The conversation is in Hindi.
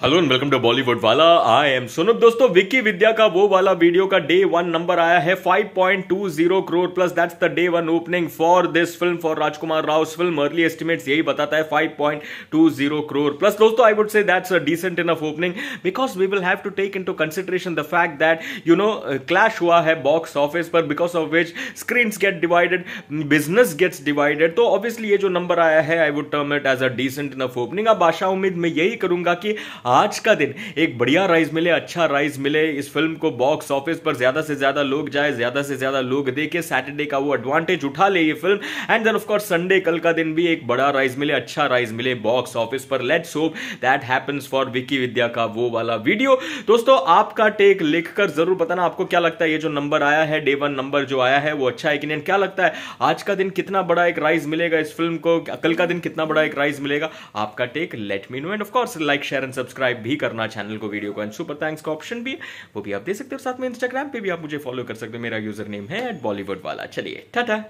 Hello and welcome to Bollywood वाला आई एम सुनो दोस्तों विक्की विद्या का वो वाला वीडियो का डे वन नंबर आया है 5.20 crore plus that's the day one opening for this film for Rajkumar Rao film early estimates यही बताता है 5.20 करोड़ प्लस दोस्तों I would say that's a decent enough opening because we will have to take into consideration the fact that you know clash हुआ है बॉक्स ऑफ़िस पर because of which screen get divided business gets divided तो ऑब्वियसली ये जो नंबर आया है I would term it as a decent enough opening अब आशा उम्मीद मैं यही करूँगा कि आज का दिन, एक बढ़िया राइज मिले अच्छा राइज मिले, इस फ़िल्म को बॉक्स ऑफ़िस पर ज़्यादा से ज़्यादा लोग जाए, ज़्यादा से ज़्यादा लोग देखे सैटरडे का वो एडवांटेज उठा ले ये film and then of course Sunday कल का दिन भी एक बड़ा राइज मिले अच्छा राइज मिले बॉक्स ऑफ़िस पर। Let's hope that happens for Vicky Vidya का वो वाला वीडियो दोस्तों, आपका टेक लिखकर ज़रूर बताना, आपको क्या लगता है, ये जो नंबर आया है डे वन नंबर जो आया है, वो अच्छा है कि नहीं क्या लगता है, आज का दिन कितना बड़ा एक राइज मिलेगा इस फ़िल्म को, कल का दिन कितना बड़ा एक राइज मिलेगा, आपका take let me know and of course like share and subscribe भी करना चैनल को वीडियो को एंड सुपर थैंक्स का ऑप्शन भी वो भी आप दे सकते हो साथ में इंस्टाग्राम पे भी आप मुझे फॉलो कर सकते हो। मेरा यूज़र नेम है एट बॉलीवुड वाला चलिए टाटा